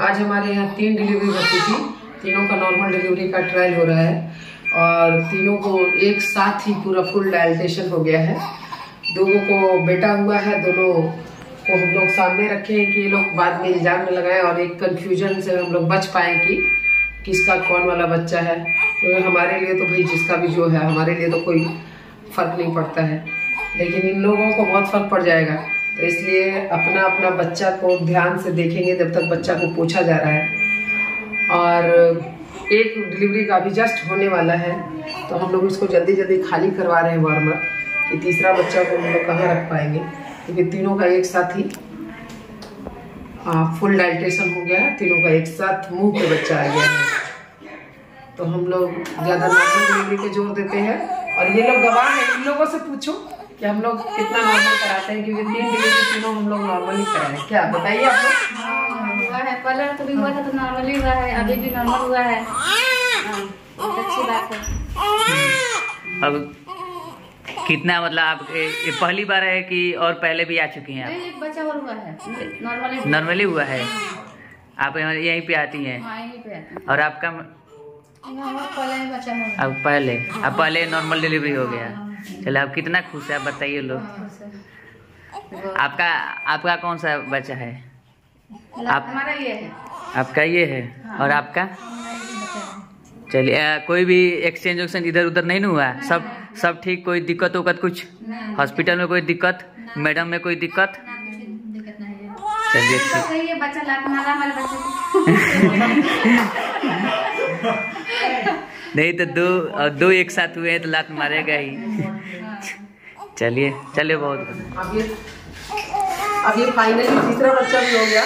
आज हमारे यहाँ तीन डिलीवरी होती थी। तीनों का नॉर्मल डिलीवरी का ट्रायल हो रहा है। और तीनों को एक साथ ही पूरा फुल डायलिटेशन हो गया है। दोनों को बेटा हुआ है, दोनों को हम लोग सामने रखे हैं कि ये लोग बाद में इल्ज़ाम न लगाए और एक कंफ्यूजन से हम लोग बच पाए कि किसका कौन वाला बच्चा है। तो हमारे लिए तो भाई जिसका भी जो है, हमारे लिए तो कोई फ़र्क नहीं पड़ता है। लेकिन इन लोगों को बहुत फ़र्क पड़ जाएगा। तो इसलिए अपना अपना बच्चा को ध्यान से देखेंगे जब तक बच्चा को पूछा जा रहा है। और एक डिलीवरी का अभी जस्ट होने वाला है तो हम लोग इसको जल्दी जल्दी खाली करवा रहे हैं वार्मर कि तीसरा बच्चा को हम लोग कहाँ रख पाएँगे क्योंकि तीनों का एक साथ ही आ, फुल डाइटेशन हो गया है तीनों का एक साथ मुँह पे बच्चा आ गया है। तो हम लोग ज़्यादा नॉर्मल डिलीवरी पे ज़ोर देते हैं और ये लोग गवाह हैं इन लोगों से पूछो। कि हम लोग कितना नॉर्मल कराते हैं क्योंकि तीन डिलीवरी तीनों हम लोग नॉर्मल ही कराए। क्या बताइए आप लोग? हाँ, हुआ है। पहले तो भी हुआ था तो नॉर्मली हुआ है। अभी भी नॉर्मल हुआ है। हाँ, अच्छी बात है। अब कितना मतलब आप ये ये पहली बार है कि और पहले भी आ चुकी हैं नहीं, एक बच्चा और हुआ है। नॉर्मली आप नॉर्मली हुआ है? आप यहीं पे आती हैं? हाँ यहीं पे आते हैं। और आपका पहले बच्चा अब पहले अब पहले नॉर्मल डिलीवरी हो गया। चलो आप कितना खुश है आप बताइए लोग। आपका आपका कौन सा बच्चा है? आप- हमारा ये है। आपका ये है? और आपका? चलिए कोई भी एक्सचेंज वक्सचेंज इधर उधर नहीं हुआ? सब सब ठीक? कोई दिक्कत उक्कत कुछ? हॉस्पिटल में कोई दिक्कत? मैडम में कोई दिक्कत? नहीं है। चलिए ठीक सही है बच्चा लात मारा हमारे बच्चे नहीं तो दो, और दो एक साथ हुए तो लात मारेगा ही। चलिए चलिए बहुत अब ये अब ये फाइनली तीसरा बच्चा भी हो गया।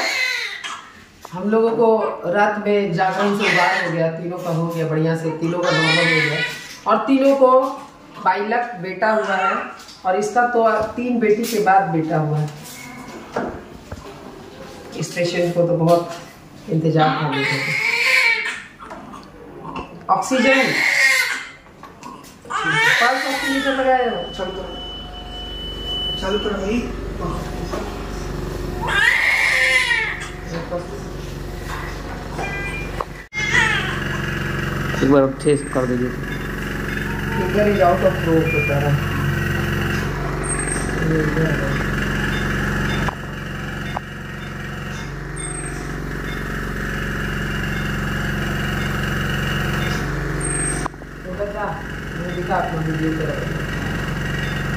हम लोगों को रात में जागरण से उबार हो गया। तीनों का हो गया, बढ़िया से तीनों का नॉर्मल हो गया। और तीनों को बाइलक बेटा हुआ है, और इसका तो तीन बेटी के बाद बेटा हुआ है। इस पेशेंट को तो बहुत इंतज़ार था बेटे ऑक्सीजन। पल्स ऑक्सीमीटर लगाया हो चल तो चल तो रही एक बार ठीक कर दीजिए। इधर ही जाओ तो प्रो होता है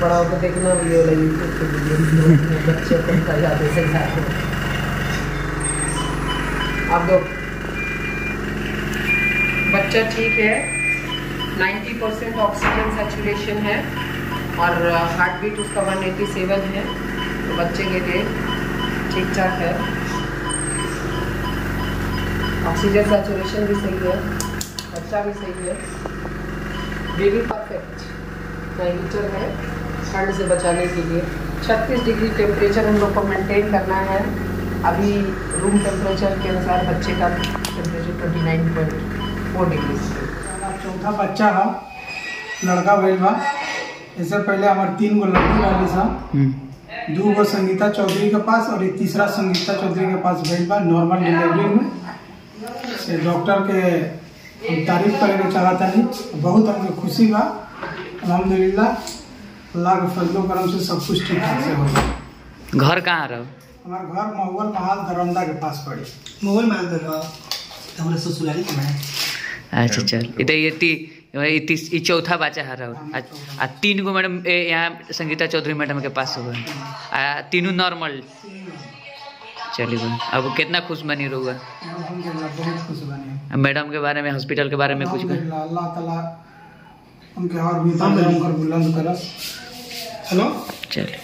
बड़ा होकर देखना, वीडियो लगी यूट्यूब पे वीडियो बच्चे को याद जाते अब दो बच्चा ठीक है 90 परसेंट ऑक्सीजन सेचुरेशन है, और हार्ट बीट उसका 187 है तो बच्चे के लिए ठीक ठाक है। ऑक्सीजन सेचुरेशन भी सही है, बच्चा भी सही है। बेबी परफेक्ट मीटर है ठंड से बचाने के लिए। 36 डिग्री टेम्परेचर हम लोग को मेंटेन करना है। अभी रूम टेम्परेचर के अनुसार बच्चे का टेम्परेचर 29.4 डिग्री चौथा बच्चा है। लड़का भइल बा। इससे पहले हमारे तीन गो लड़की रहली सा। दू गो संगीता चौधरी के पास और एक तीसरा संगीता चौधरी के पास भइल बा। नॉर्मल डिलीवरी में। से डॉक्टर के हम तारीफ़ करे के चाहता नहीं बहुत हमके खुशी बा अलहमदिल्ला अल्लाह के फजलो करम से सब कुछ ठीक ठाक से हो घर कहाँ रहो? हमारा घर महुअल महाल दरौंदा के पास पड़ी। मोबाइल मांग दो हमारे ससुराली के में अच्छा चल। ये तो ये ती ये चौथा बच्चा है रहो। आ, आ तीन गो मैडम यहाँ संगीता चौधरी मैडम के पास आ तीनों नॉर्मल। चलिए। अब कितना खुश बनी रहुआ मैडम के बारे में हॉस्पिटल के बारे में कुछ अल्लाह उनके और भी बुलंद हेलो? चलिए।